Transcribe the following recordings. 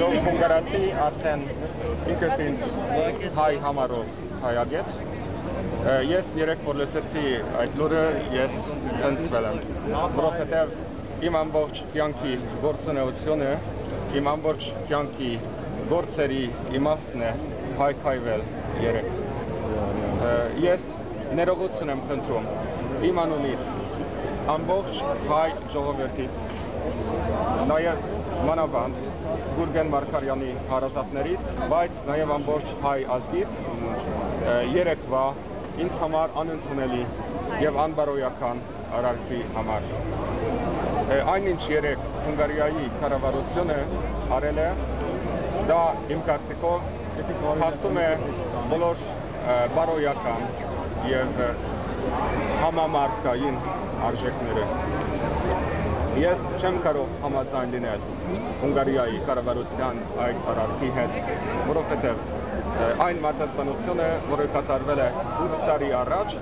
Ով հունգարացի արդեն ինքս ինձ հայ համարով հայագետ Ես երեք որ լսեցի այդ լուրը, ես ցնցվել եմ, որովհետև իմ ամբողջ կյանքի գործունեությունը, իմ ամբողջ կյանքի գործերի իմաստն է հայքայվել երեք։ Ես ներողություն եմ խնդրում իմ անունից, ամբողջ հայ ժողովրդից, նաև մանավանդ Գուրգեն Մարկարյանի հարազատներից, բայց նաև ամբողջ հայ ազգից երեկվա ինձ համար անընդունելի եւ անբարոյական արարքի համար։ Այնինչ երեք Հունգարիայի կառավարությունը արել է, դա իմ կարծիքով հաստում է բոլոր բարոյական եւ համամարտկային արժեքները։ Ես չեմ կարող համաձայն լինել Հունգարիայի կառավարության այդ արարքի հետ, որովհետեւ այն մարտահրավերությունը, որը կատարվել է 8 տարի առաջ,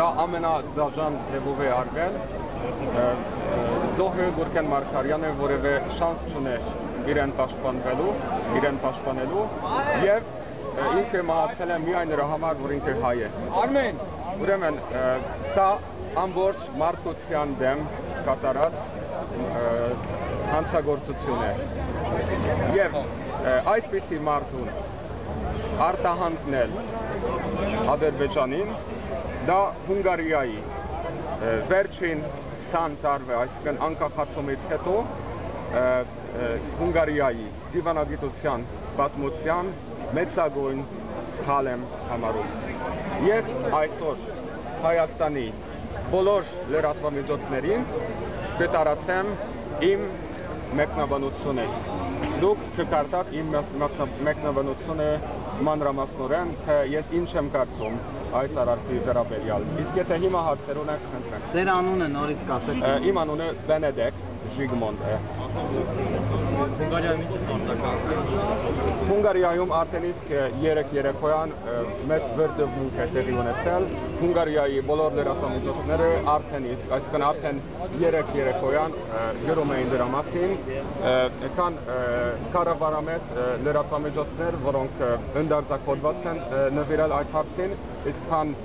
դա ամենադաժան ձևով է արվել։ Զոհը Գուրգեն Մարկարյանը որևէ շանս չուներ իրեն պաշտպանվելու, իրեն պաշտպանելու եւ ինքը մահացել է միայն նրա համար, որ ինքը հայ է։ Արմեն։ Ուրեմն սա ամբողջ մարդկության դեմ կատարած հանցագործություն է։ Եվ այսպիսի մարդուն արտահանձնել Ադրբեջանին, դա Հունգարիայի վերջին 20 տարվա, այսինքն անկախացումից հետո Հունգարիայի դիվանագիտության պատմության մեծագույն սխալ եմ համարում։ Ես այսօր Հայաստանի բոլոր լրատվամիջոցներին կտարածեմ իմ մեկնաբանությունը։ Դուք կկարտաք իմ մեկնաբանությունը մանրամասնորեն, թե ես ինչ եմ կարծում այս արարքի վերաբերյալ։ Իսկ եթե հիմա հարցեր ունեք, խնդրեմ։ Ձեր անունը նորից կասեք։ Իմ անունը Բենեդեկտ Ժիգմոնդ է։ Հունգարիայում ինչ արձակալվում։ Հունգարիայում արդեն իսկ 3 երեկոյան մեծ վերդմունք է տեղի ունեցել։ Հունգարիայի բոլոր լրատվամիջոցները արդեն իսկ, այսինքն արդեն 3 երեկոյան գրում էին դրա մասին, կան կառավարամետ լրատվամիջոցներ, որոնք ընդարձակոդված են նվիրել այդ հարցին, իսկ կան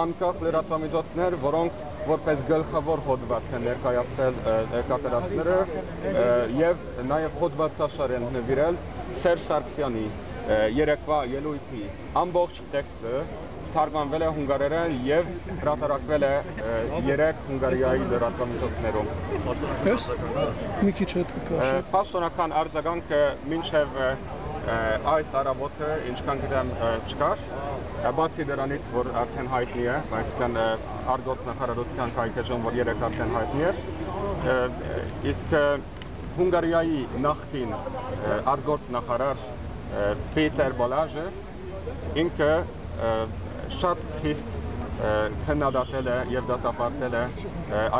անկախ լրատվամիջոցներ, որոնք որպես գլխավոր հոդված են ներկայացրել կատարածները եւ նաեւ հոդվածաշար են նվիրել Սերժ Սարգսյանի երեկվա ելույթի ամբողջ տեքստը թարգմանվել է հունգարերեն եւ հրատարակվել է երեք Հունգարիայի լրատվամիջոցներում։ Ես մի քիչ հետ կկաշի։ Պաշտոնական արձագանքը մինչև այս առավոտը ինչքան գիտեմ չկար, Բացի դրանից, որ արդեն հայտնի է, այսինքն արգոտ նախարարության կայքեջում, որ երեք արդեն հայտնի էր, իսկ Հունգարիայի նախկին արգոտ նախարար Պետեր Բալաժը ինքը շատ խիստ քննադատել է եւ դատապարտել է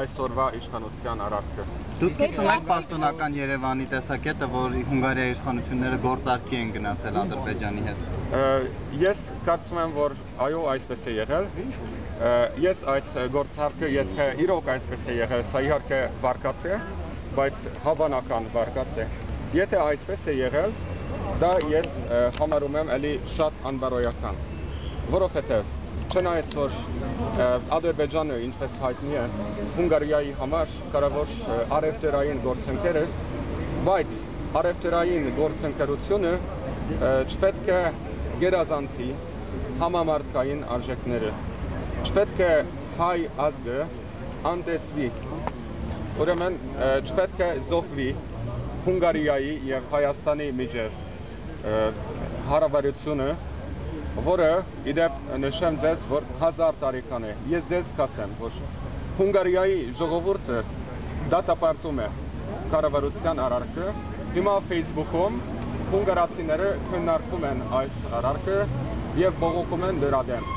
այսօրվա իշխանության արարքը։ Դուք ճիշտ ունեք պաշտոնական Երևանի տեսակետը, որ Հունգարիայի իշխանությունները գործարքի են գնացել Ադրբեջանի հետ։ Ես կարծում եմ, որ այո, այսպես է եղել։ Ես այդ գործարքը, եթե իրոք այսպես է եղել, սա իհարկե վարկած է, բայց հավանական վարկած է։ Եթե այսպես է եղել, դա ես համարում եմ էլի շատ անբարոյական, որովհետև Չնայած որ Ադրբեջանը, ինչպես հայտնի է, Հունգարիայի համար կարևոր արևտերային գործընկեր է, բայց արևտերային գործընկերությունը չպետք է գերազանցի համամարտկային արժեքները։ Չպետք է հայ ազգը անտեսվի։ Ուրեմն չպետք է զոհվի Հունգարիայի եւ Հայաստանի միջև հարաբերությունը որը իդեպ նշեմ ձեզ, որ հազար տարեկան է։ Ես ձեզ կասեմ, որ Հունգարիայի ժողովուրդը դատապարտում է կառավարության արարքը։ Հիմա Facebook-ում հունգարացիները քննարկում են այս արարքը եւ բողոքում են դրա դեմ։